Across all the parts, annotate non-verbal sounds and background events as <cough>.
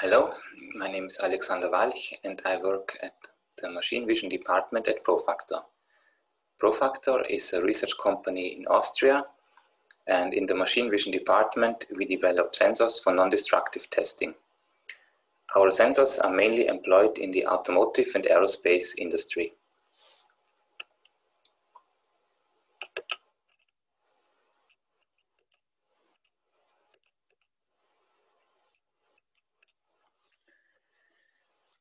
Hello, my name is Alexander Walch and I work at the machine vision department at Profactor. Profactor is a research company in Austria and in the machine vision department we develop sensors for non-destructive testing. Our sensors are mainly employed in the automotive and aerospace industry.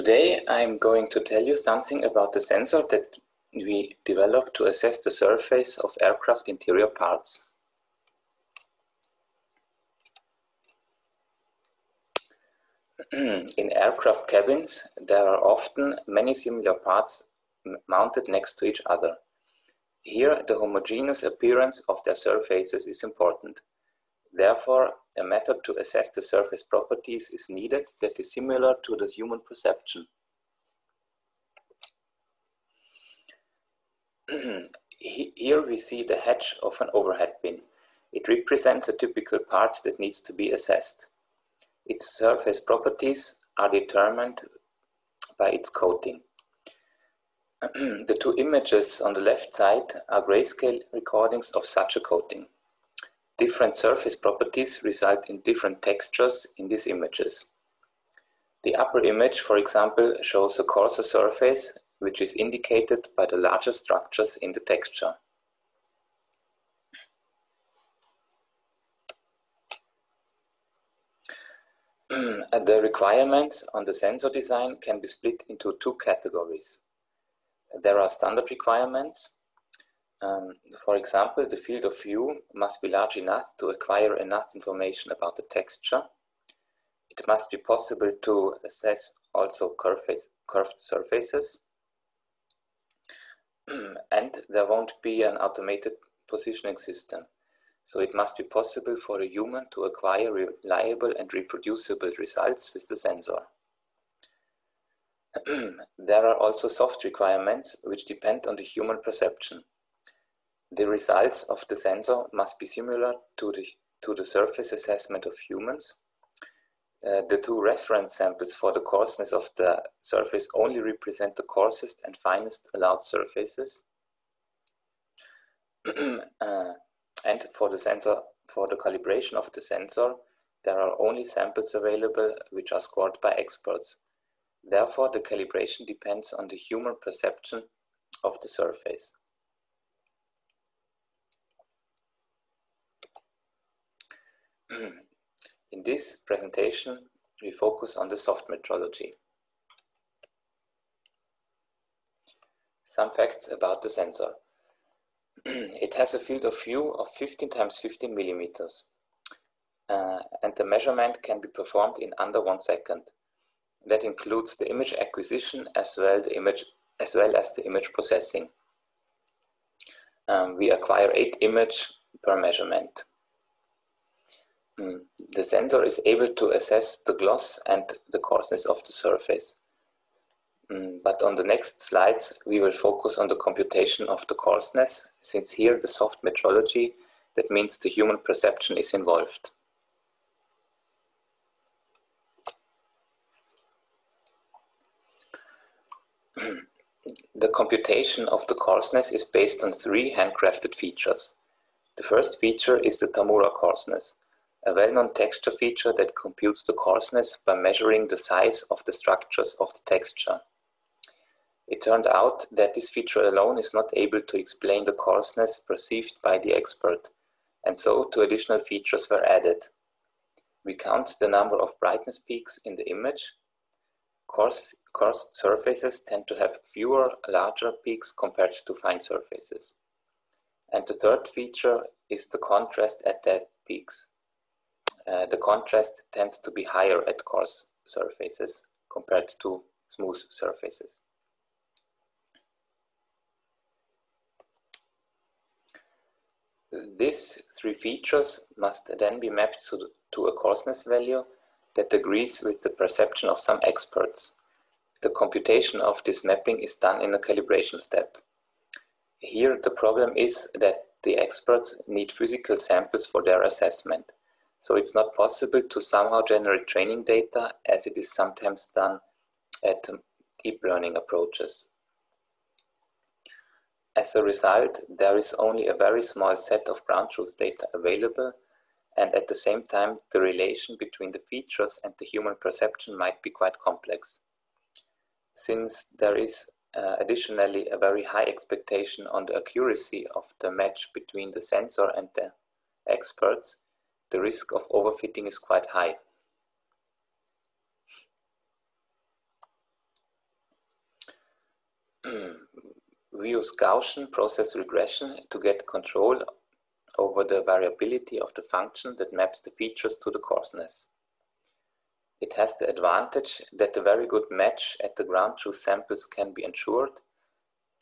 Today I'm going to tell you something about the sensor that we developed to assess the surface of aircraft interior parts. <clears throat> In aircraft cabins, there are often many similar parts mounted next to each other. Here, the homogeneous appearance of their surfaces is important. Therefore, a method to assess the surface properties is needed that is similar to the human perception. <clears throat> Here we see the hedge of an overhead bin. It represents a typical part that needs to be assessed. Its surface properties are determined by its coating. <clears throat> the two images on the left side are grayscale recordings of such a coating. Different surface properties result in different textures in these images. The upper image, for example, shows a coarser surface, which is indicated by the larger structures in the texture. <clears throat> the requirements on the sensor design can be split into two categories. There are standard requirements, um, for example, the field of view must be large enough to acquire enough information about the texture. It must be possible to assess also curved, curved surfaces. <clears throat> and there won't be an automated positioning system. So it must be possible for a human to acquire reliable and reproducible results with the sensor. <clears throat> there are also soft requirements which depend on the human perception. The results of the sensor must be similar to the, to the surface assessment of humans. Uh, the two reference samples for the coarseness of the surface only represent the coarsest and finest allowed surfaces. <clears throat> uh, and for the sensor, for the calibration of the sensor, there are only samples available which are scored by experts. Therefore, the calibration depends on the human perception of the surface. In this presentation, we focus on the soft metrology. Some facts about the sensor. <clears throat> it has a field of view of 15 times 15 millimeters, uh, and the measurement can be performed in under one second. That includes the image acquisition as well, the image, as, well as the image processing. Um, we acquire eight image per measurement. Mm. The sensor is able to assess the gloss and the coarseness of the surface. Mm, but on the next slides, we will focus on the computation of the coarseness, since here the soft metrology, that means the human perception is involved. <clears throat> the computation of the coarseness is based on three handcrafted features. The first feature is the Tamura coarseness a well-known texture feature that computes the coarseness by measuring the size of the structures of the texture. It turned out that this feature alone is not able to explain the coarseness perceived by the expert, and so two additional features were added. We count the number of brightness peaks in the image. Coarse, coarse surfaces tend to have fewer larger peaks compared to fine surfaces. And the third feature is the contrast at their peaks. Uh, the contrast tends to be higher at coarse surfaces compared to smooth surfaces. These three features must then be mapped to, to a coarseness value that agrees with the perception of some experts. The computation of this mapping is done in a calibration step. Here the problem is that the experts need physical samples for their assessment. So it's not possible to somehow generate training data as it is sometimes done at deep learning approaches. As a result, there is only a very small set of ground truth data available and at the same time the relation between the features and the human perception might be quite complex. Since there is uh, additionally a very high expectation on the accuracy of the match between the sensor and the experts, the risk of overfitting is quite high. <clears throat> we use Gaussian process regression to get control over the variability of the function that maps the features to the coarseness. It has the advantage that a very good match at the ground truth samples can be ensured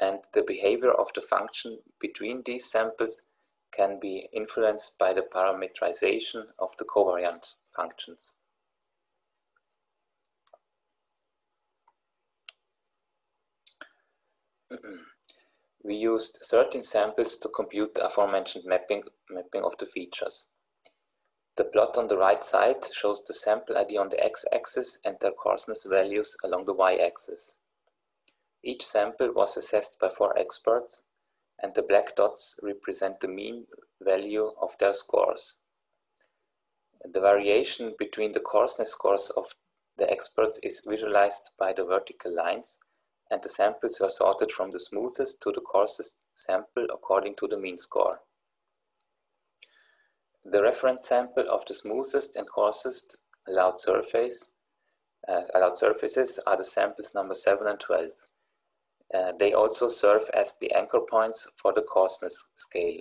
and the behavior of the function between these samples can be influenced by the parameterization of the covariant functions. <clears throat> we used 13 samples to compute the aforementioned mapping, mapping of the features. The plot on the right side shows the sample ID on the x-axis and their coarseness values along the y-axis. Each sample was assessed by four experts and the black dots represent the mean value of their scores. The variation between the coarseness scores of the experts is visualized by the vertical lines and the samples are sorted from the smoothest to the coarsest sample according to the mean score. The reference sample of the smoothest and coarsest allowed surface uh, allowed surfaces are the samples number 7 and 12. Uh, they also serve as the anchor points for the coarseness scale,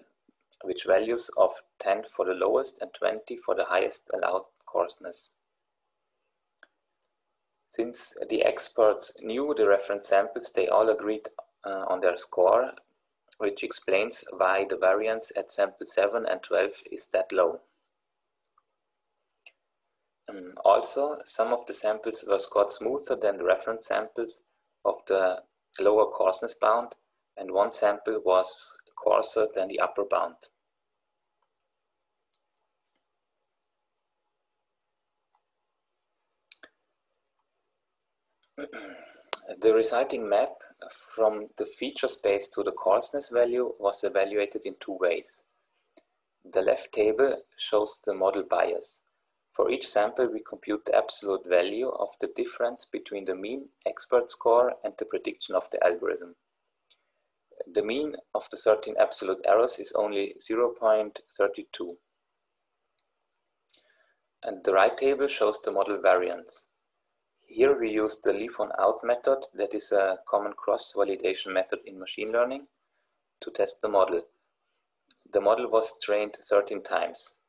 which values of 10 for the lowest and 20 for the highest allowed coarseness. Since the experts knew the reference samples, they all agreed uh, on their score, which explains why the variance at sample 7 and 12 is that low. Um, also, some of the samples were scored smoother than the reference samples of the lower coarseness bound, and one sample was coarser than the upper bound. <clears throat> the resulting map from the feature space to the coarseness value was evaluated in two ways. The left table shows the model bias. For each sample, we compute the absolute value of the difference between the mean expert score and the prediction of the algorithm. The mean of the 13 absolute errors is only 0.32. And the right table shows the model variance. Here we use the leave one out method that is a common cross-validation method in machine learning to test the model. The model was trained 13 times.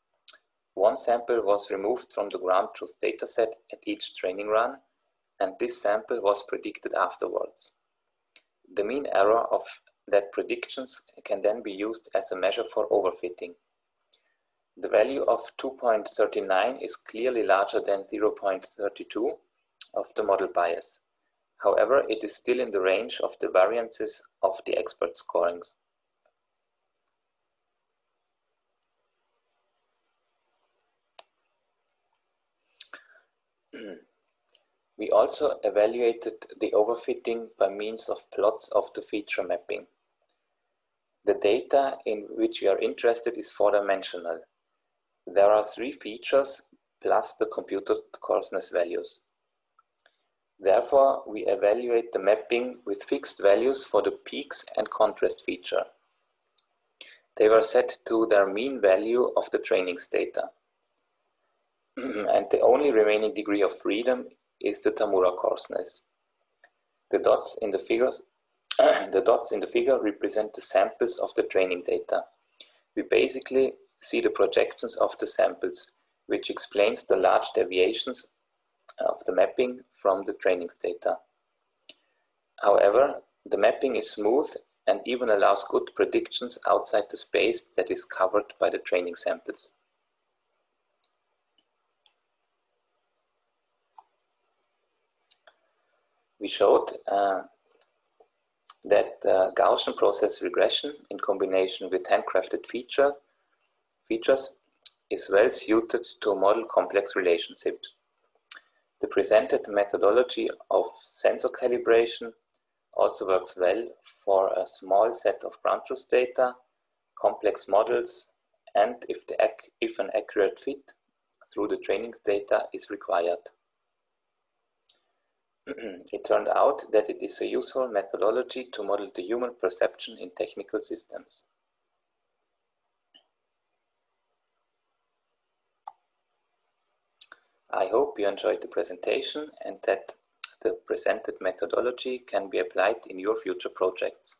One sample was removed from the ground truth dataset at each training run and this sample was predicted afterwards. The mean error of that predictions can then be used as a measure for overfitting. The value of 2.39 is clearly larger than 0.32 of the model bias. However, it is still in the range of the variances of the expert scorings. We also evaluated the overfitting by means of plots of the feature mapping. The data in which we are interested is four-dimensional. There are three features plus the computed coarseness values. Therefore, we evaluate the mapping with fixed values for the peaks and contrast feature. They were set to their mean value of the training data. Mm-hmm. and the only remaining degree of freedom is the Tamura coarseness. The dots in the figures <clears throat> the dots in the figure represent the samples of the training data. We basically see the projections of the samples, which explains the large deviations of the mapping from the trainings data. However, the mapping is smooth and even allows good predictions outside the space that is covered by the training samples. We showed uh, that uh, Gaussian process regression in combination with handcrafted feature, features is well suited to model complex relationships. The presented methodology of sensor calibration also works well for a small set of ground truth data, complex models, and if, the, if an accurate fit through the training data is required. <clears throat> it turned out that it is a useful methodology to model the human perception in technical systems. I hope you enjoyed the presentation and that the presented methodology can be applied in your future projects.